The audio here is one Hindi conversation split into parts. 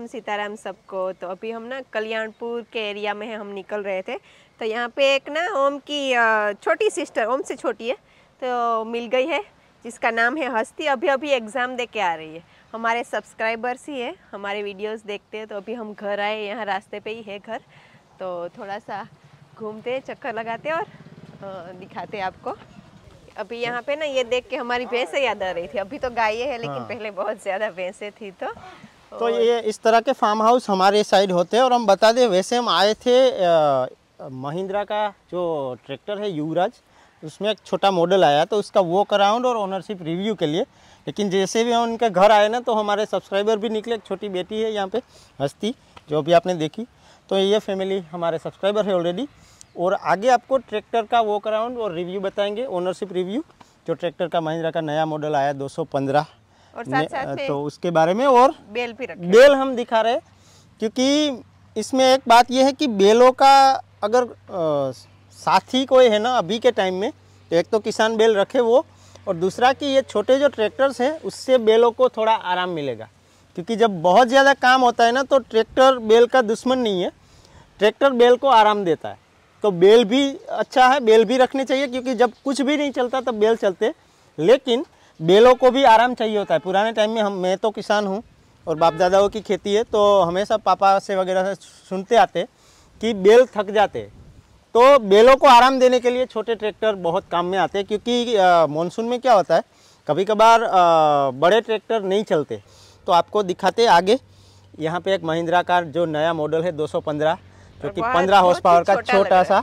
राम सीताराम सबको। तो अभी हम ना कल्याणपुर के एरिया में हम निकल रहे थे। तो यहाँ पे एक ना ओम की छोटी सिस्टर ओम से छोटी है तो मिल गई है जिसका नाम है हस्ती। अभी अभी एग्ज़ाम दे के आ रही है। हमारे सब्सक्राइबर्स ही है हमारे वीडियोस देखते हैं तो अभी हम घर आए यहाँ रास्ते पे ही है घर। तो थोड़ा सा घूमते चक्कर लगाते और दिखाते आपको। अभी यहाँ पे ना ये देख के हमारी भैंसें याद आ रही थी। अभी तो गाय है लेकिन हाँ। पहले बहुत ज़्यादा भैंसें थी तो। तो ये इस तरह के फार्म हाउस हमारे साइड होते हैं और हम बता दें, वैसे हम आए थे महिंद्रा का जो ट्रैक्टर है युवराज, उसमें एक छोटा मॉडल आया तो उसका वॉक अराउंड और ओनरशिप रिव्यू के लिए। लेकिन जैसे भी हम उनके घर आए ना तो हमारे सब्सक्राइबर भी निकले, एक छोटी बेटी है यहाँ पे, हस्ती, जो अभी आपने देखी। तो ये फैमिली हमारे सब्सक्राइबर है ऑलरेडी और आगे आपको ट्रैक्टर का वॉक अराउंड और रिव्यू बताएँगे ओनरशिप रिव्यू जो ट्रैक्टर का महिंद्रा का नया मॉडल आया 215 और साथ साथ में तो उसके बारे में और बेल भी रखे। बेल हम दिखा रहे क्योंकि इसमें एक बात यह है कि बेलों का अगर अ, साथी कोई है ना अभी के टाइम में तो एक तो किसान बेल रखे वो और दूसरा कि ये छोटे जो ट्रैक्टर्स हैं उससे बेलों को थोड़ा आराम मिलेगा। क्योंकि जब बहुत ज़्यादा काम होता है ना तो ट्रैक्टर बेल का दुश्मन नहीं है ट्रैक्टर बेल को आराम देता है। तो बेल भी अच्छा है बेल भी रखने चाहिए क्योंकि जब कुछ भी नहीं चलता तब बेल चलते लेकिन बेलों को भी आराम चाहिए होता है। पुराने टाइम में हम, मैं तो किसान हूँ और बाप दादाओं की खेती है तो हमेशा पापा से वगैरह से सुनते आते कि बेल थक जाते। तो बेलों को आराम देने के लिए छोटे ट्रैक्टर बहुत काम में आते हैं, क्योंकि मानसून में क्या होता है कभी कभार बड़े ट्रैक्टर नहीं चलते। तो आपको दिखाते आगे, यहाँ पे एक महिंद्रा का जो नया मॉडल है 215 जो पंद्रह बहुत- 15 हॉर्स पावर का छोटा सा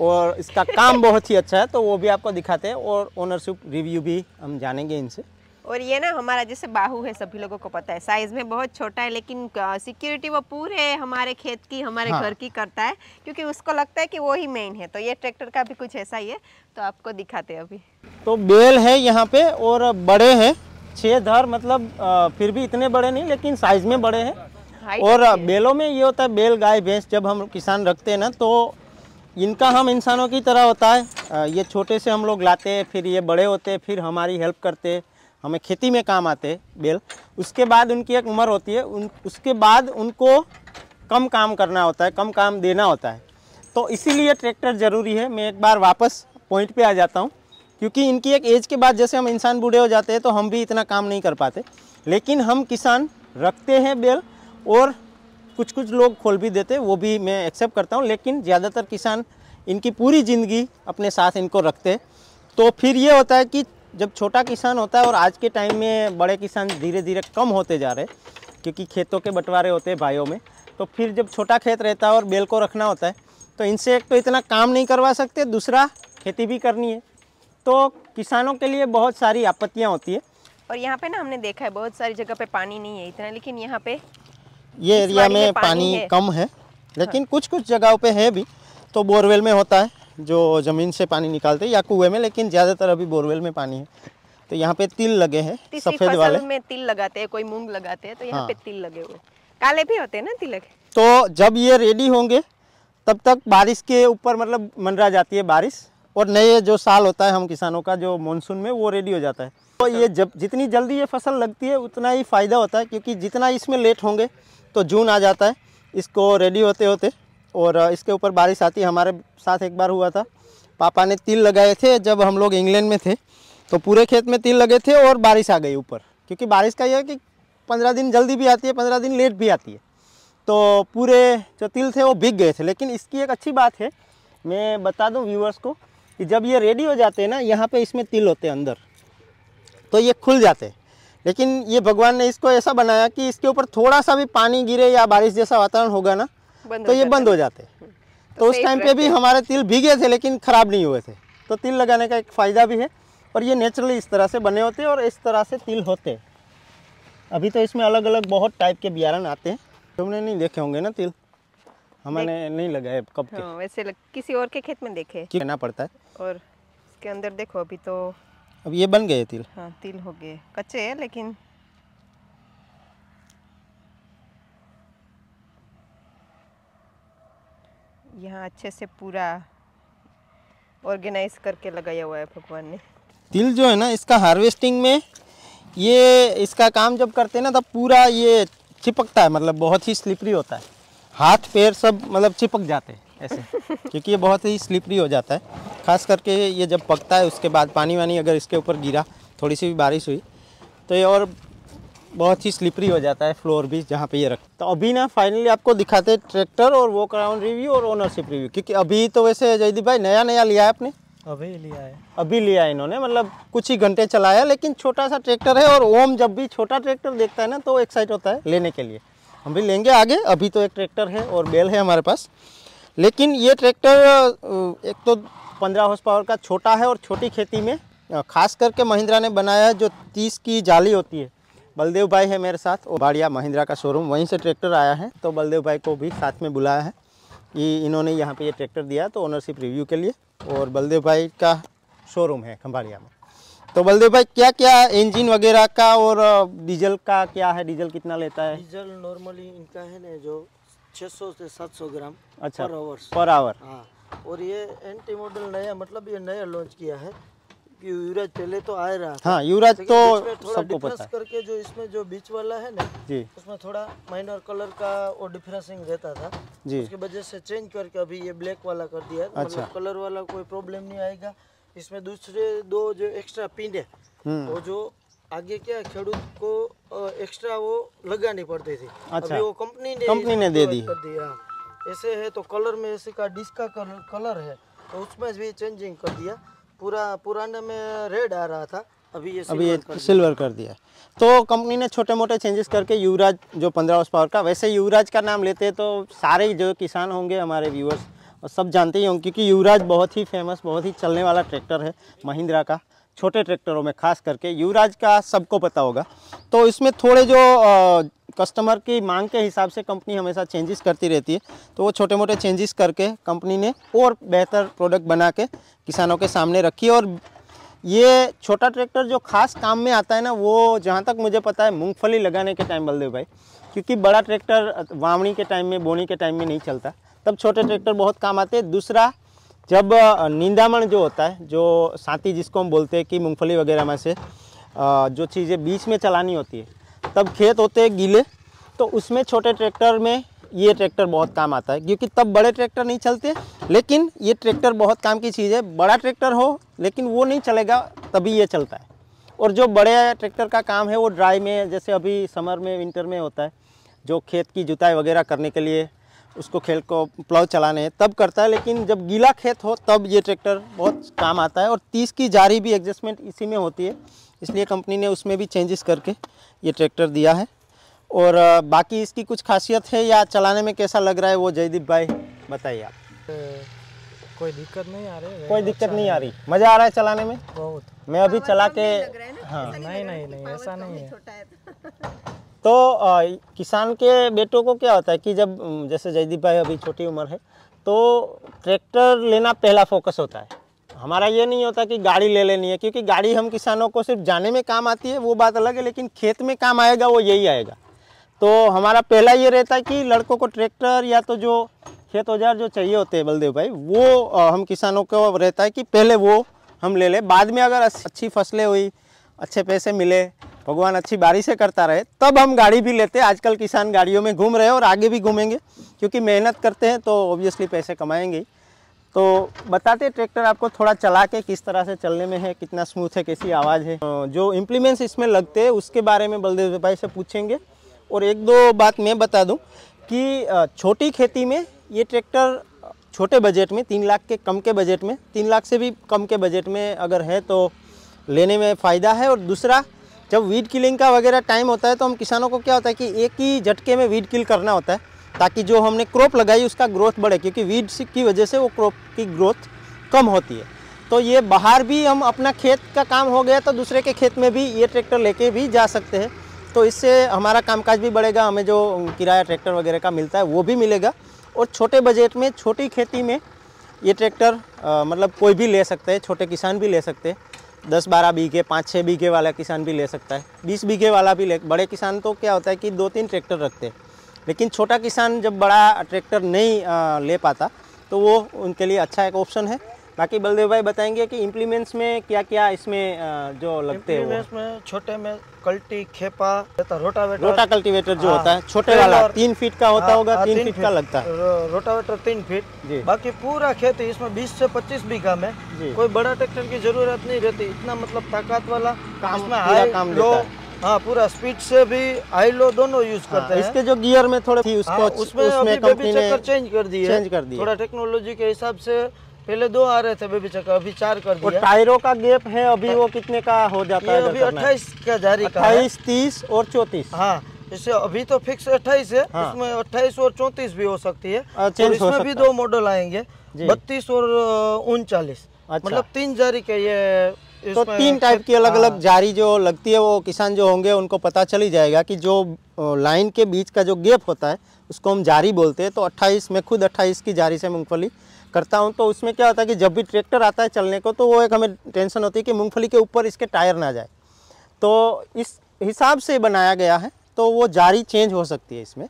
और इसका काम बहुत ही अच्छा है तो वो भी आपको दिखाते हैं और ओनरशिप रिव्यू भी हम जानेंगे इनसे। और ये ना हमारा जैसे बाहू है सभी लोगों को पता है साइज़ में बहुत छोटा है लेकिन सिक्योरिटी वो पूरे हमारे खेत की हमारे हाँ। घर की करता है क्योंकि उसको लगता है कि वो ही मेन है तो ये ट्रैक्टर का भी कुछ ऐसा ही है तो आपको दिखाते हैं अभी। तो बेल है यहाँ पे और बड़े हैं छः धर मतलब फिर भी इतने बड़े नहीं लेकिन साइज़ में बड़े हैं। और बेलों में ये होता है बेल गाय भैंस जब हम किसान रखते हैं ना तो इनका हम इंसानों की तरह होता है। ये छोटे से हम लोग लाते हैं फिर ये बड़े होते हैं फिर हमारी हेल्प करते हैं हमें खेती में काम आते हैं बेल। उसके बाद उनकी एक उम्र होती है उन उसके बाद उनको कम काम करना होता है कम काम देना होता है। तो इसीलिए ट्रैक्टर ज़रूरी है। मैं एक बार वापस पॉइंट पे आ जाता हूँ क्योंकि इनकी एक एज के बाद जैसे हम इंसान बूढ़े हो जाते हैं तो हम भी इतना काम नहीं कर पाते। लेकिन हम किसान रखते हैं बेल और कुछ कुछ लोग खोल भी देते, वो भी मैं एक्सेप्ट करता हूँ, लेकिन ज़्यादातर किसान इनकी पूरी ज़िंदगी अपने साथ इनको रखते तो फिर ये होता है कि जब छोटा किसान होता है और आज के टाइम में बड़े किसान धीरे धीरे कम होते जा रहे क्योंकि खेतों के बंटवारे होते हैं भाइयों में तो फिर जब छोटा खेत रहता है और बेल को रखना होता है तो इनसे एक तो इतना काम नहीं करवा सकते, दूसरा खेती भी करनी है। तो किसानों के लिए बहुत सारी आपत्तियाँ होती है। और यहाँ पे ना हमने देखा है, बहुत सारी जगह पे पानी नहीं है इतना, लेकिन यहाँ पे ये एरिया में पानी पानी है। कम है लेकिन हाँ। कुछ कुछ जगहों पे है भी तो बोरवेल में होता है जो ज़मीन से पानी निकालते हैं या कुएँ में लेकिन ज़्यादातर अभी बोरवेल में पानी है तो यहाँ पे तिल लगे हैं सफ़ेद वाले में तिल लगाते हैं कोई मूंग लगाते हैं तो यहाँ हाँ। पे तिल लगे हुए काले भी होते हैं ना तिलक तो जब ये रेडी होंगे तब तक बारिश के ऊपर मतलब मंडरा जाती है बारिश और नए जो साल होता है हम किसानों का जो मानसून में वो रेडी हो जाता है तो ये जब जितनी जल्दी ये फ़सल लगती है उतना ही फ़ायदा होता है क्योंकि जितना इसमें लेट होंगे तो जून आ जाता है। इसको रेडी होते होते और इसके ऊपर बारिश आती है। हमारे साथ एक बार हुआ था। पापा ने तिल लगाए थे जब हम लोग इंग्लैंड में थे। तो पूरे खेत में तिल लगे थे और बारिश आ गई ऊपर। क्योंकि बारिश का यह है कि पंद्रह दिन जल्दी भी आती है, पंद्रह दिन लेट भी आती है। तो पूरे जो तिल थे वो बिक गए थे। लेकिन इसकी एक अच्छी बात है, मैं बता दूँ व्यूवर्स को कि जब ये रेडी हो जाते हैं ना, यहाँ पे इसमें तिल होते हैं अंदर। तो ये खुल जाते हैं। लेकिन ये भगवान ने इसको ऐसा बनाया कि इसके ऊपर थोड़ा सा भी पानी गिरे या बारिश जैसा वातावरण होगा ना तो ये बंद हो जाते। तो उस टाइम पे भी हमारे तिल भीगे थे लेकिन ख़राब नहीं हुए थे। तो तिल लगाने का एक फ़ायदा भी है और ये नेचुरली इस तरह से बने होते हैं और इस तरह से तिल होते अभी तो इसमें अलग अलग बहुत टाइप के बियारन आते हैं। तुमने नहीं देखे होंगे ना तिल? हमने नहीं। लगाए कब के? हाँ वैसे लग, किसी और के खेत में देखे। कहना पड़ता है। और इसके अंदर देखो अभी तो अब ये बन गए तिल। हाँ तिल हो गए। कच्चे हैं लेकिन यहाँ अच्छे से पूरा ऑर्गेनाइज करके लगाया हुआ है भगवान ने। तिल जो है ना इसका हार्वेस्टिंग में ये इसका काम जब करते हैं ना तब पूरा ये चिपकता है मतलब बहुत ही स्लिपरी होता है। हाथ पैर सब मतलब चिपक जाते हैं। ऐसे। क्योंकि ये बहुत ही स्लिपरी हो जाता है। खास करके ये जब पकता है उसके बाद पानी वानी अगर इसके ऊपर गिरा थोड़ी सी भी बारिश हुई तो ये और बहुत ही स्लिपरी हो जाता है फ्लोर भी जहाँ पे ये रख। तो अभी ना फाइनली आपको दिखाते हैं ट्रैक्टर और वो क्राउन रिव्यू और ओनरशिप रिव्यू क्योंकि अभी तो वैसे जयदीप भाई नया नया लिया है आपने? अभी लिया है। अभी लिया है इन्होंने मतलब कुछ ही घंटे चलाया लेकिन छोटा सा ट्रैक्टर है और ओम जब भी छोटा ट्रैक्टर देखता है ना तो एक्साइट होता है लेने के लिए। हम भी लेंगे आगे अभी तो एक ट्रैक्टर है और बेल है हमारे पास। लेकिन ये ट्रैक्टर एक तो पंद्रह हॉर्स पावर का छोटा है और छोटी खेती में खास करके महिंद्रा ने बनाया है जो तीस की जाली होती है। बलदेव भाई है मेरे साथ और बाड़िया महिंद्रा का शोरूम वहीं से ट्रैक्टर आया है तो बलदेव भाई को भी साथ में बुलाया है ये इन्होंने यहाँ पे ये ट्रैक्टर दिया तो ओनरशिप रिव्यू के लिए, और बलदेव भाई का शोरूम है खंभाड़िया में। तो बलदेव भाई क्या क्या इंजन वगैरह का और डीजल का क्या है? डीजल कितना लेता है? डीजल नॉर्मली इनका है ना जो 600 से 700 ग्राम अच्छा पर आवर्स पर आवर हाँ और ये एंटी मॉडल नया मतलब ये नया लॉन्च किया है कि युवराज पहले तो आ रहा था। हाँ युवराज तो सबको पता है। करके जो इसमें जो बीच वाला है ना जी। उसमें थोड़ा माइनर कलर का और डिफरेंसिंग रहता था। जी। उसकी वजह से चेंज करके अभी ये ब्लैक वाला कर दिया तो अच्छा। मतलब कलर वाला कोई प्रॉब्लम नहीं आएगा। इसमें दूसरे दो जो एक्स्ट्रा पिन है हम्म। वो जो आगे क्या खेडूत को एक्स्ट्रा वो लगानी पड़ती थी। अच्छा। अभी वो कंपनी ने कंपनी ने दे दी। कर हाँ। ऐसे है तो कलर में ऐसे का डिस्क का कलर कलर है तो उसमें भी चेंजिंग कर दिया। पूरा पुराने में रेड आ रहा था अभी ये अभी ये कर सिल्वर कर दिया। तो कंपनी ने छोटे मोटे चेंजेस करके युवराज जो पंद्रह हॉर्स पावर का वैसे युवराज का नाम लेते हैं तो सारे ही जो किसान होंगे हमारे व्यूअर्स और सब जानते ही होंगे क्योंकि युवराज बहुत ही फ़ेमस बहुत ही चलने वाला ट्रैक्टर है महिंद्रा का। छोटे ट्रैक्टरों में, खास करके युवराज का सबको पता होगा। तो इसमें थोड़े जो कस्टमर की मांग के हिसाब से कंपनी हमेशा चेंजेस करती रहती है। तो वो छोटे मोटे चेंजेस करके कंपनी ने और बेहतर प्रोडक्ट बना के किसानों के सामने रखी और ये छोटा ट्रैक्टर जो खास काम में आता है ना, वो जहाँ तक मुझे पता है, मूंगफली लगाने के टाइम बलदेव भाई। क्योंकि बड़ा ट्रैक्टर वावणी के टाइम में, बोनी के टाइम में नहीं चलता। तब छोटे ट्रैक्टर बहुत काम आते हैं। दूसरा जब निंदामण जो होता है, जो साथी जिसको हम बोलते हैं कि मूंगफली वगैरह में से जो चीज़ें बीच में चलानी होती है, तब खेत होते हैं गीले तो उसमें छोटे ट्रैक्टर में ये ट्रैक्टर बहुत काम आता है, क्योंकि तब बड़े ट्रैक्टर नहीं चलते, लेकिन ये ट्रैक्टर बहुत काम की चीज़ है, बड़ा ट्रैक्टर हो, लेकिन वो नहीं चलेगा, तभी ये चलता है। और जो बड़े ट्रैक्टर का काम है, वो ड्राई में, जैसे अभी समर में, विंटर में होता है, जो खेत की जुताई वगैरह करने के लिए उसको खेल को प्लाव चलाने हैं तब करता है लेकिन जब गीला खेत हो तब ये ट्रैक्टर बहुत काम आता है और तीस की जारी भी एडजस्टमेंट इसी में होती है। इसलिए कंपनी ने उसमें भी चेंजेस करके ये ट्रैक्टर दिया है। और बाकी इसकी कुछ खासियत है या चलाने में कैसा लग रहा है वो जयदीप भाई बताइए आप। कोई दिक्कत नहीं आ रही कोई दिक्कत नहीं आ रही। मज़ा आ रहा है चलाने में? बहुत। मैं अभी चला के हाँ नहीं नहीं नहीं ऐसा नहीं है। तो अ, किसान के बेटों को क्या होता है कि जब जैसे जयदीप भाई अभी छोटी उम्र है तो ट्रैक्टर लेना पहला फोकस होता है। हमारा ये नहीं होता कि गाड़ी ले लेनी है क्योंकि गाड़ी हम किसानों को सिर्फ़ जाने में काम आती है वो बात अलग है लेकिन खेत में काम आएगा वो यही आएगा। तो हमारा पहला ये रहता है कि लड़कों को ट्रैक्टर या तो जो खेत औज़ार जो चाहिए होते हैं बलदेव भाई वो हम किसानों को रहता है कि पहले वो हम ले लें। बाद में अगर अच्छी फ़सलें हुई अच्छे पैसे मिले भगवान अच्छी बारिशें करता रहे, तब हम गाड़ी भी लेते। हैं आजकल किसान गाड़ियों में घूम रहे हैं और आगे भी घूमेंगे, क्योंकि मेहनत करते हैं तो ऑब्वियसली पैसे कमाएँगे तो बताते ट्रैक्टर आपको थोड़ा चला के किस तरह से चलने में है, कितना स्मूथ है, कैसी आवाज़ है। जो इम्प्लीमेंट्स इसमें लगते हैं, उसके बारे में बलदेव भाई से पूछेंगे। और एक दो बात मैं बता दूँ कि छोटी खेती में ये ट्रैक्टर छोटे बजट में, तीन लाख के कम के बजट में, तीन लाख से भी कम के बजट में अगर है तो लेने में फ़ायदा है। और दूसरा जब वीड किलिंग का वगैरह टाइम होता है तो हम किसानों को क्या होता है कि एक ही झटके में वीड किल करना होता है, ताकि जो हमने क्रॉप लगाई, उसका ग्रोथ बढ़े, क्योंकि वीड की वजह से वो क्रॉप की ग्रोथ कम होती है। तो ये बाहर भी हम अपना खेत का काम हो गया तो दूसरे के खेत में भी ये ट्रैक्टर लेके भी जा सकते हैं। तो इससे हमारा कामकाज भी बढ़ेगा, हमें जो किराया ट्रैक्टर वगैरह का मिलता है, वो भी मिलेगा। और छोटे बजट में, छोटी खेती में ये ट्रैक्टर मतलब कोई भी ले सकते हैं, छोटे किसान भी ले सकते हैं। दस बारह बीघे, पाँच छः बीघे वाला किसान भी ले सकता है। बीस बीघे वाला भी ले, बड़े किसान तो क्या होता है कि दो तीन ट्रैक्टर रखते हैं। लेकिन छोटा किसान जब बड़ा ट्रैक्टर नहीं ले पाता तो वो उनके लिए अच्छा एक ऑप्शन है। बाकी बलदेव भाई बताएँगे कि इम्प्लीमेंट्स में क्या क्या इसमें जो लगते हैं में छोटे में कल्टी खेपा रोटावेटर। रोटा कल्टीवेटर जो हाँ, होता है छोटे वाला तीन फीट का होता हाँ, होगा हाँ, तीन फीट का लगता है। रोटावेटर तीन फीट। बाकी पूरा खेती इसमें 20 से 25 बीघा में। कोई बड़ा ट्रैक्टर की ज़रूरत नहीं रहती इतना मतलब ताकत वाला। काम- हाई काम लो हाँ। पूरा स्पीड से भी हाई लो दोनों यूज़ करते हैं। इसके जो गियर में थोड़ा थी उसको हाँ, उसमें अभी कंपनी ने चेंज कर दिए चेंज कर दिए। थोड़ा टेक्नोलॉजी के हिसाब से पहले दो आ रहे थे बेबी चक्कर अभी चार कर और दिया। टायरों का गैप है अभी वो कितने का हो जाता है अभी अट्ठाईस का जारी अट्ठाईस तीस और चौतीस। हाँ इससे अभी तो फिक्स अट्ठाईस है हाँ। इसमें अट्ठाईस और चौंतीस भी हो सकती है। और इसमें भी दो मॉडल आएँगे बत्तीस और उनचालीस। अच्छा। मतलब तीन जारी के ये तो तीन टाइप की अलग अलग हाँ, जारी जो लगती है वो किसान जो होंगे उनको पता चल जाएगा कि जो लाइन के बीच का जो गैप होता है उसको हम जारी बोलते हैं। तो 28 में खुद 28 की जारी से मूंगफली करता हूँ तो उसमें क्या होता है कि जब भी ट्रैक्टर आता है चलने को तो वो एक हमें टेंशन होती है कि मूँगफली के ऊपर इसके टायर ना जाए। तो इस हिसाब से बनाया गया है तो वो जारी चेंज हो सकती है इसमें।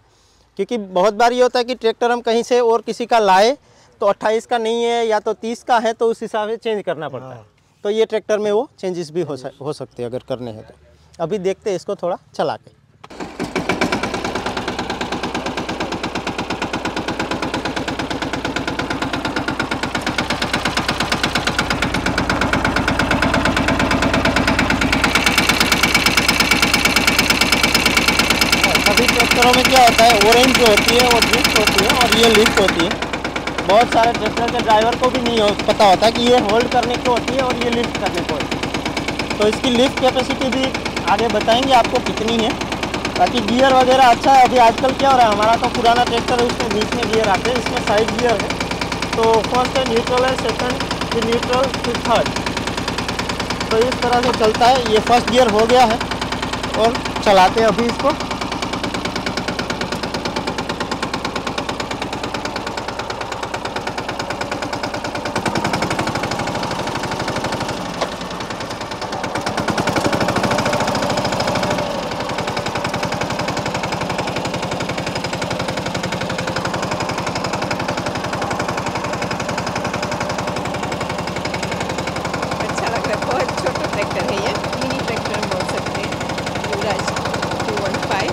क्योंकि बहुत बार ये होता है कि ट्रैक्टर हम कहीं से और किसी का लाए तो 28 का नहीं है या तो 30 का है तो उस हिसाब से चेंज करना पड़ता है। तो ये ट्रैक्टर में वो चेंजेस भी हो सक, हो सकते हैं अगर करने हैं तो। अभी देखते हैं इसको थोड़ा चला के सभी ट्रैक्टरों में क्या होता है ऑरेंज जो होती है, वो ड्रिफ्ट होती है और ये लिफ्ट होती है। बहुत सारे ट्रैक्टर के ड्राइवर को भी नहीं हो, पता होता कि ये होल्ड करने को होती है और ये लिफ्ट करने को होती है। तो इसकी लिफ्ट कैपेसिटी भी आगे बताएँगे आपको कितनी है। बाकी गियर वगैरह अच्छा है, अभी आजकल क्या हो रहा है, हमारा तो पुराना ट्रैक्टर है उसमें बीच में गियर आते हैं, इसमें साइड गियर है। तो फ़र्स्ट है न्यूट्रल है सेकंड फिर न्यूट्रल फिर थर्ड तो इस तरह से चलता है, ये फ़र्स्ट गियर हो गया है और चलाते हैं अभी इसको अच्छा लग रहा है बहुत छोटा ट्रैक्टर है ये मिनी ट्रैक्टर बोल सकते हैं युवराज टू वन फाइव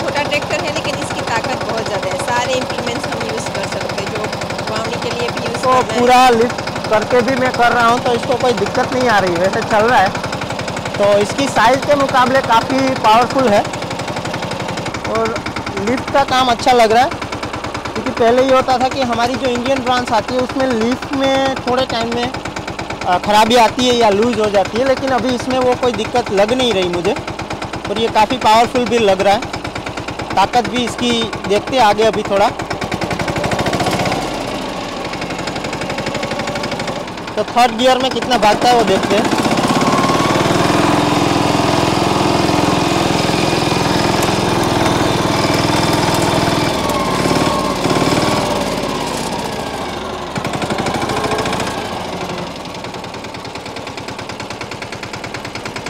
छोटा ट्रैक्टर है लेकिन इसकी ताकत बहुत ज़्यादा है सारे इम्प्लीमेंट्स हम यूज़ कर सकते हैं जो वावनी के लिए भी यूज़ पूरा लिफ्ट करके भी मैं कर रहा हूँ तो इसको कोई दिक्कत नहीं आ रही। वैसे चल रहा है। तो इसकी साइज़ के मुकाबले काफ़ी पावरफुल है। और लिफ्ट का काम अच्छा लग रहा है। क्योंकि पहले ये होता था कि हमारी जो इंडियन ब्रांच आती है, उसमें लिफ्ट में थोड़े टाइम में खराबी आती है या लूज हो जाती है, लेकिन अभी इसमें वो कोई दिक्कत लग नहीं रही मुझे। और ये काफ़ी पावरफुल भी लग रहा है। ताकत भी इसकी देखते आगे अभी थोड़ा। तो थर्ड गियर में कितना भागता है वो देखते हैं।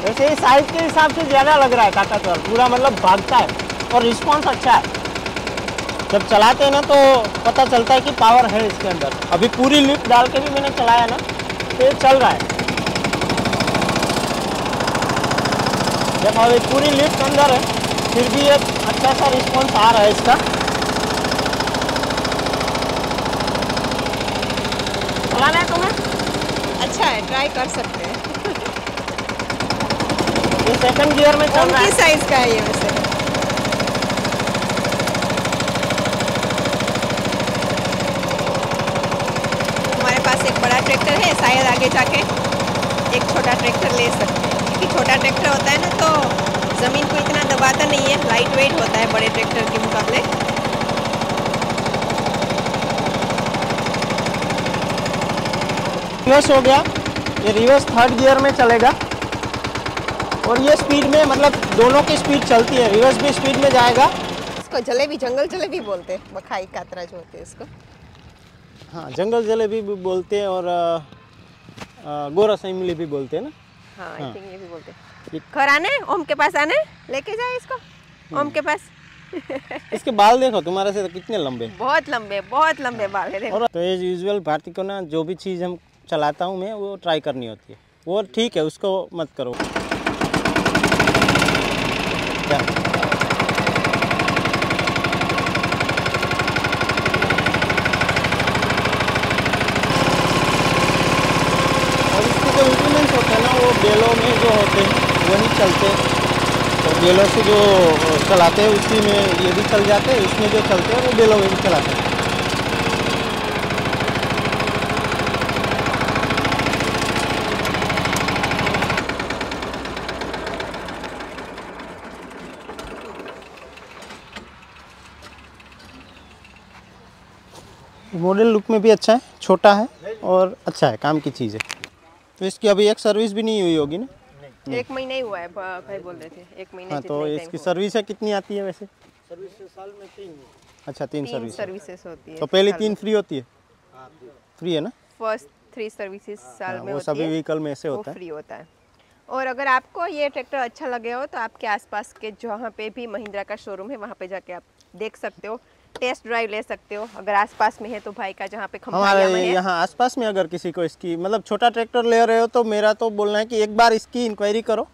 वैसे ही साइज़ के हिसाब से ज़्यादा लग रहा है ताकतवर पूरा मतलब भागता है और रिस्पॉन्स अच्छा है। जब चलाते हैं ना तो पता चलता है कि पावर है इसके अंदर। अभी पूरी लिफ्ट डाल के भी मैंने चलाया ना। तो ये चल रहा है। जब अभी पूरी लिफ्ट अंदर है फिर भी एक अच्छा सा रिस्पॉन्स आ रहा है इसका। चलाना है तुम्हें अच्छा है ट्राई कर सकते हैं। ये सेकंड गियर में चल रहा है। साइज़ का है ये वैसे हमारे पास एक बड़ा ट्रैक्टर है शायद आगे जाके एक छोटा ट्रैक्टर ले सकते हैं। क्योंकि छोटा ट्रैक्टर होता है ना तो ज़मीन को इतना दबाता नहीं है लाइट वेट होता है बड़े ट्रैक्टर के मुकाबले। रिवर्स हो गया। ये रिवर्स थर्ड गियर में चलेगा। और ये स्पीड में मतलब दोनों की स्पीड चलती है। रिवर्स भी स्पीड में जाएगा। इसको जलेबी जंगल जलेबी बोलते हैं बखाई कातरा जो होते हैं इसको। हाँ जंगल जलेबी भी बोलते हैं और गोरा इमली भी बोलते हैं ना? हाँ हाँ। ये भी बोलते हैं। घर आने ओम के पास आने लेके जाए इसको ओम के पास। इसके बाल देखो तुम्हारे से तो कितने लंबे। बहुत लंबे बहुत लंबे बाल है देखो। और तो एज यूजल भारती को ना जो भी चीज़ हम चलाता हूँ मैं वो ट्राई करनी होती है। वो ठीक है उसको मत करो क्या और इसके जो इंप्रूमेंट्स होते हैं ना वो बेलों में जो होते हैं वही चलते। हैं तो बेलों से जो चलाते हैं, उसी में ये भी चल जाते हैं, इसमें जो चलते हैं, वो बेलों में भी चलाते हैं। मॉडल लुक में भी अच्छा है, छोटा है और अच्छा है, काम की चीज़। है तो इसकी अभी एक सर्विस भी नहीं हुई होगी ना? एक महीना ही हुआ है भाई बोल रहे थे। एक महीने हाँ तो इसकी सर्विस है कितनी आती है वैसे? सर्विस साल में तीन। अच्छा तीन तीन सर्विस है। सर्विसेज़ होती है तो पहली तीन फ्री होती है? फ्री है ना? फ़र्स्ट थ्री सर्विसेज़ साल हाँ, में वो होती सभी व्हीकल में ऐसे होता है। फ्री होता है। और अगर आपको ये ट्रैक्टर अच्छा लगे हो तो आपके आसपास के जहाँ पे भी महिंद्रा का शोरूम है वहाँ पे जाके आप देख सकते हो। टेस्ट ड्राइव ले सकते हो। अगर आसपास में है तो भाई का जहाँ पे हमारे यहाँ आसपास में अगर किसी को इसकी मतलब छोटा ट्रैक्टर ले रहे हो तो मेरा तो बोलना है कि एक बार इसकी इंक्वायरी करो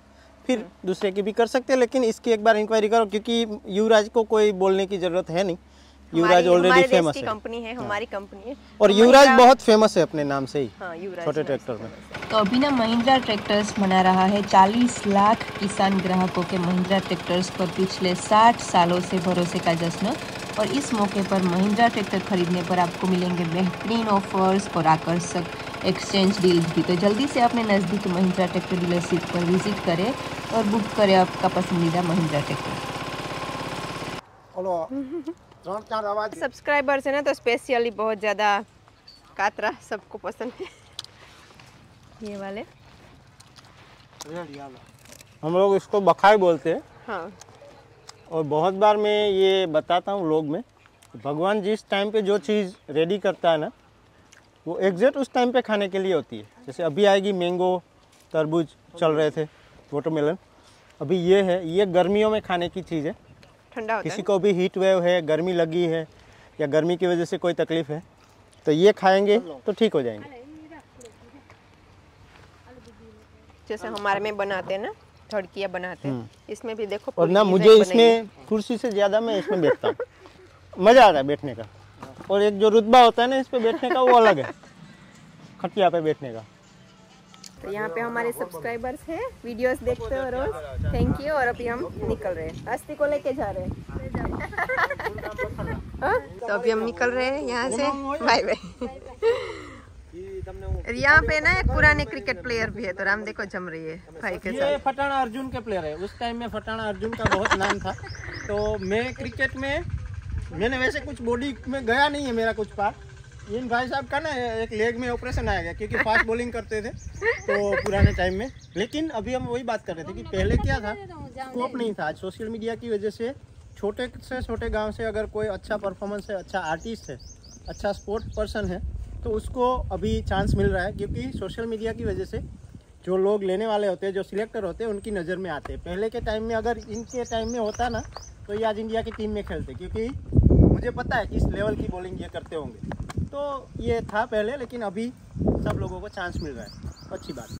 फिर दूसरे की भी कर सकते हैं लेकिन इसकी एक बार इंक्वायरी करो क्योंकि युवराज को कोई बोलने की ज़रूरत है नहीं। युवराज ऑलरेडी फ़ेमस है। कंपनी है हमारी कंपनी है। और तो युवराज बहुत फ़ेमस है अपने नाम से ही हाँ छोटे ट्रैक्टर में। तो अभी ना महिंद्रा ट्रैक्टर्स मना रहा है। 40 लाख किसान ग्राहकों के महिंद्रा ट्रैक्टर्स पर पिछले 60 सालों से भरोसे का जश्न और इस मौके पर महिंद्रा ट्रैक्टर खरीदने पर आपको मिलेंगे बेहतरीन ऑफर्स और आकर्षक एक्सचेंज डील्स भी। तो जल्दी से अपने नज़दीक महिंद्रा ट्रैक्टर डीलरशिप पर विज़िट करें और बुक करें आपका पसंदीदा महिंद्रा ट्रैक्टर। सब्सक्राइबर्स है ना तो स्पेशली बहुत ज़्यादा कातरा सबको पसंद है। ये वाले। हम लोग इसको बखाई बोलते हैं। हाँ। और बहुत बार मैं ये बताता हूँ लोग में भगवान जिस टाइम पे जो चीज़ रेडी करता है ना वो एग्जैक्ट उस टाइम पे खाने के लिए होती है। जैसे अभी आएगी मैंगो तरबूज चल रहे थे वाटरमेलन अभी ये है ये गर्मियों में खाने की चीज़ है। ठंडा होता किसी को भी हीट वेव है गर्मी लगी है या गर्मी की वजह से कोई तकलीफ़ है तो ये खाएँगे तो ठीक हो जाएँगे। जैसे हमारे में बनाते हैं ना धड़कियाँ बनाते हैं। इसमें भी देखो और ना मुझे इसमें कुर्सी से ज़्यादा मैं इसमें बैठता हूँ। मज़ा आता है बैठने का। और एक जो रुतबा होता है ना इस पे बैठने का वो अलग है। खटिया पे बैठने का। तो यहाँ पे हमारे सब्सक्राइबर्स हैं। वीडियोस देखते हो रोज। थैंक यू और अभी हम निकल रहे हैं। अस्थि को लेके जा रहे हैं। हाँ? तो अभी हम निकल रहे हैं यहाँ से। बाय बाय यहाँ पे ना एक पुराने क्रिकेट प्लेयर भी है तो राम देखो जम रही है भाई के ये साथ फटाना अर्जुन के प्लेयर है उस टाइम में फटाना अर्जुन का बहुत नाम था तो मैं क्रिकेट में मैंने वैसे कुछ बॉडी में गया नहीं है मेरा कुछ पार्ट इन भाई साहब का ना एक लेग में ऑपरेशन आया गया क्योंकि फास्ट बॉलिंग करते थे तो पुराने टाइम में लेकिन अभी हम वही बात कर रहे थे कि पहले क्या था स्कोप नहीं था आज सोशल मीडिया की वजह से छोटे से छोटे गाँव से अगर कोई अच्छा परफॉर्मेंस है अच्छा आर्टिस्ट है अच्छा स्पोर्ट पर्सन है तो उसको अभी चांस मिल रहा है, क्योंकि सोशल मीडिया की वजह से जो लोग लेने वाले होते हैं, जो सिलेक्टर होते हैं, उनकी नज़र में आते हैं। पहले के टाइम में अगर इनके टाइम में होता ना तो ये आज इंडिया की टीम में खेलते, क्योंकि मुझे पता है किस लेवल की बॉलिंग ये करते होंगे। तो ये था पहले, लेकिन अभी सब लोगों को चांस मिल रहा है। अच्छी बात।